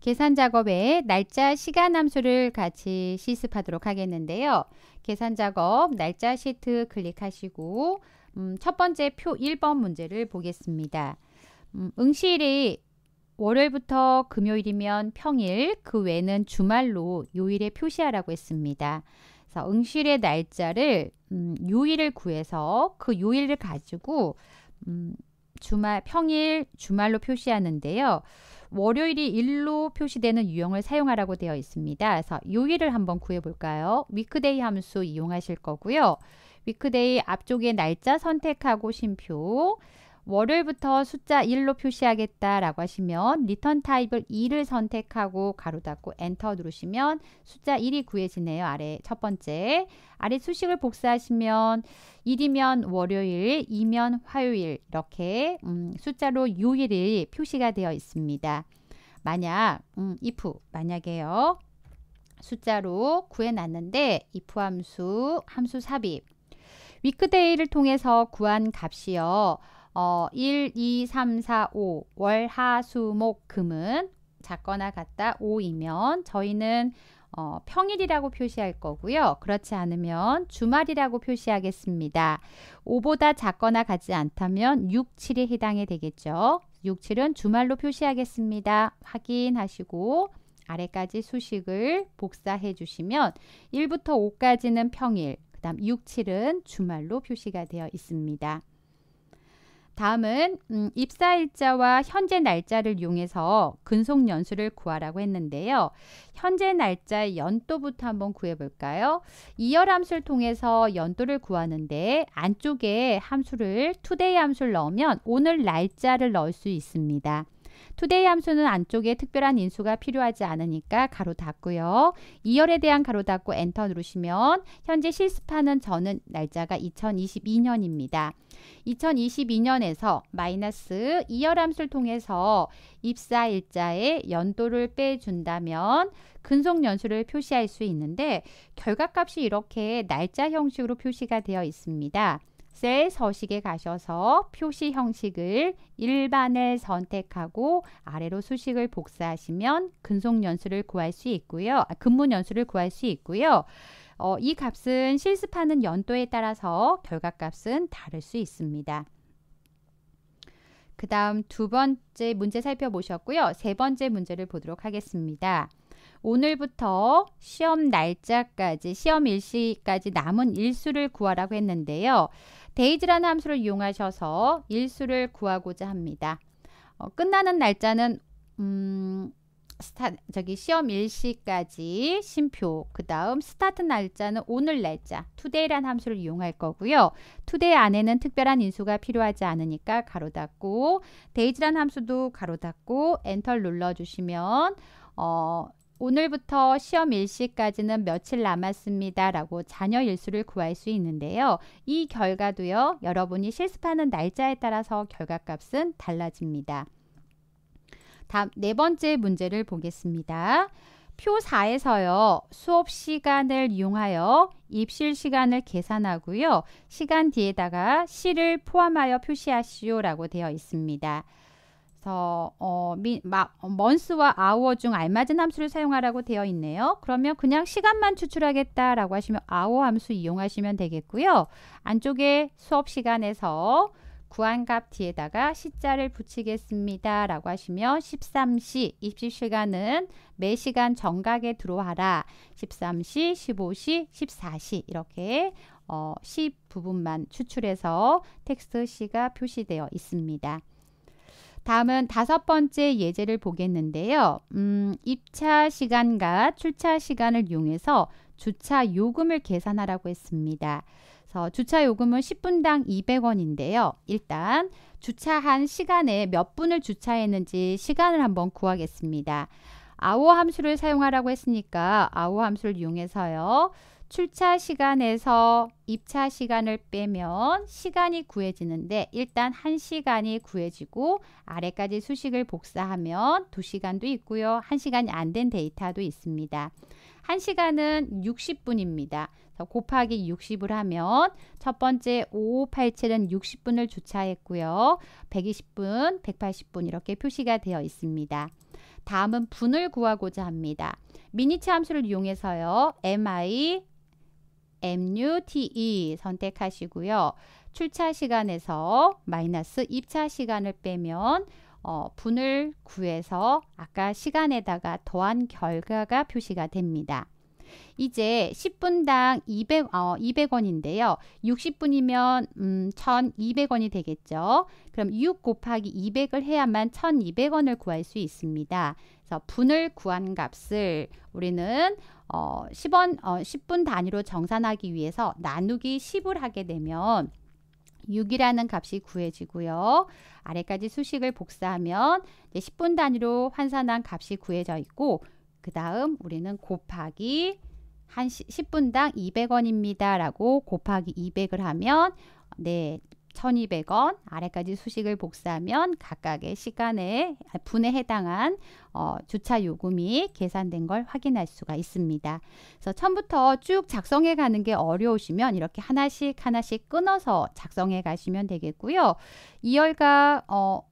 계산 작업에 날짜 시간 함수를 같이 실습하도록 하겠는데요. 계산 작업 날짜 시트 클릭하시고 음, 첫 번째 표 1번 문제를 보겠습니다. 음, 응시일이 월요일부터 금요일이면 평일, 그 외는 주말로 요일에 표시하라고 했습니다. 그래서 응시일의 날짜를 음, 요일을 구해서 그 요일을 가지고 음, 주말, 평일, 주말로 표시하는데요. 월요일이 일로 표시되는 유형을 사용하라고 되어 있습니다. 그래서 요일을 한번 구해볼까요? WEEKDAY 함수 이용하실 거고요. WEEKDAY 앞쪽에 날짜 선택하고 쉼표 월요일부터 숫자 1로 표시하겠다라고 하시면 return type을 2를 선택하고 괄호 닫고 엔터 누르시면 숫자 1이 구해지네요. 아래 첫 번째. 아래 수식을 복사하시면 1이면 월요일, 2면 화요일 이렇게 음, 숫자로 요일이 표시가 되어 있습니다. 만약 음, if 만약에요. 숫자로 구해놨는데 if 함수 함수 삽입 위크데이를 통해서 구한 값이요. 어, 1, 2, 3, 4, 5 월, 하, 수, 목, 금은 작거나 같다 5이면 저희는 어, 평일이라고 표시할 거고요. 그렇지 않으면 주말이라고 표시하겠습니다. 5보다 작거나 같지 않다면 6, 7에 해당이 되겠죠. 6, 7은 주말로 표시하겠습니다. 확인하시고 아래까지 수식을 복사해 주시면 1부터 5까지는 평일, 그 다음 6, 7은 주말로 표시가 되어 있습니다. 다음은 음, 입사 일자와 현재 날짜를 이용해서 근속 연수를 구하라고 했는데요. 현재 날짜의 연도부터 한번 구해볼까요? year 함수를 통해서 연도를 구하는데 안쪽에 함수를 today 함수를 넣으면 오늘 날짜를 넣을 수 있습니다. today 함수는 안쪽에 특별한 인수가 필요하지 않으니까 괄호 닫고요. year에 대한 괄호 닫고 엔터 누르시면 현재 실습하는 저는 날짜가 2022년입니다. 2022년에서 마이너스 year 함수를 통해서 입사 일자의 연도를 빼준다면 근속 연수를 표시할 수 있는데 결과값이 이렇게 날짜 형식으로 표시가 되어 있습니다. 셀 서식에 가셔서 표시 형식을 일반을 선택하고 아래로 수식을 복사하시면 근속 연수를 구할 수 있고요. 아, 근무 연수를 구할 수 있고요. 어, 이 값은 실습하는 연도에 따라서 결과값은 다를 수 있습니다. 그 다음 두 번째 문제 살펴보셨고요. 세 번째 문제를 보도록 하겠습니다. 오늘부터 시험 날짜까지 시험 일시까지 남은 일수를 구하라고 했는데요. days라는 함수를 이용하셔서 일수를 구하고자 합니다. 어, 끝나는 날짜는 음, 스타, 저기 시험 일시까지 쉼표 그 다음 스타트 날짜는 오늘 날짜 today란 함수를 이용할 거고요. today 안에는 특별한 인수가 필요하지 않으니까 괄호 닫고 days란 함수도 괄호 닫고 엔터 눌러주시면 어, 오늘부터 시험 일시까지는 며칠 남았습니다. 라고 잔여 일수를 구할 수 있는데요. 이 결과도요. 여러분이 실습하는 날짜에 따라서 결과값은 달라집니다. 다음 네 번째 문제를 보겠습니다. 표 4에서요. 수업 시간을 이용하여 입실 시간을 계산하고요. 시간 뒤에다가 시를 포함하여 표시하시오 라고 되어 있습니다. 그래서 어, 미, 막 먼스와 아워 중 알맞은 함수를 사용하라고 되어 있네요. 그러면 그냥 시간만 추출하겠다라고 하시면 아워 함수 이용하시면 되겠고요. 안쪽에 수업 시간에서 구한 값 뒤에다가 시자를 붙이겠습니다. 라고 하시면 13시 입시 시간은 매 시간 정각에 들어와라. 13시, 15시, 14시 이렇게 어, 시 부분만 추출해서 텍스트 C가 표시되어 있습니다. 다음은 다섯 번째 예제를 보겠는데요. 음, 입차 시간과 출차 시간을 이용해서 주차 요금을 계산하라고 했습니다. 그래서 주차 요금은 10분당 200원인데요. 일단 주차한 시간에 몇 분을 주차했는지 시간을 한번 구하겠습니다. 아워 함수를 사용하라고 했으니까 아워 함수를 이용해서요. 출차 시간에서 입차 시간을 빼면 시간이 구해지는데 일단 1시간이 구해지고 아래까지 수식을 복사하면 2시간도 있고요. 1시간이 안 된 데이터도 있습니다. 1시간은 60분입니다. 곱하기 60을 하면 첫 번째 5587은 60분을 주차했고요. 120분, 180분 이렇게 표시가 되어 있습니다. 다음은 분을 구하고자 합니다. 미니치 함수를 이용해서요. mi MUTE 선택하시고요. 출차 시간에서 마이너스 입차 시간을 빼면 어, 분을 구해서 아까 시간에다가 더한 결과가 표시가 됩니다. 이제 10분당 200, 어, 200원인데요. 60분이면 음, 1200원이 되겠죠. 그럼 6 곱하기 200을 해야만 1200원을 구할 수 있습니다. 그래서 분을 구한 값을 우리는 어, 10원, 어, 10분 단위로 정산하기 위해서 나누기 10을 하게 되면 6이라는 값이 구해지고요. 아래까지 수식을 복사하면 10분 단위로 환산한 값이 구해져 있고 그 다음 우리는 곱하기 한 10분당 200원입니다. 라고 곱하기 200을 하면 네 1200원 아래까지 수식을 복사하면 각각의 시간에 분에 해당한 어, 주차 요금이 계산된 걸 확인할 수가 있습니다. 그래서 처음부터 쭉 작성해 가는 게 어려우시면 이렇게 하나씩 하나씩 끊어서 작성해 가시면 되겠고요. 2열과 어,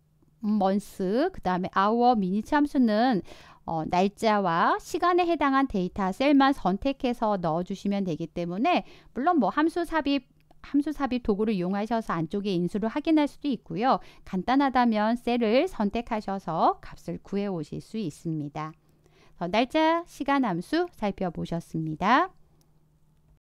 먼스 그 다음에 아워 미니 참수는 어, 날짜와 시간에 해당한 데이터 셀만 선택해서 넣어주시면 되기 때문에 물론 뭐 함수 삽입 함수 삽입 도구를 이용하셔서 안쪽에 인수를 확인할 수도 있고요. 간단하다면 셀을 선택하셔서 값을 구해 오실 수 있습니다. 날짜, 시간 함수 살펴보셨습니다.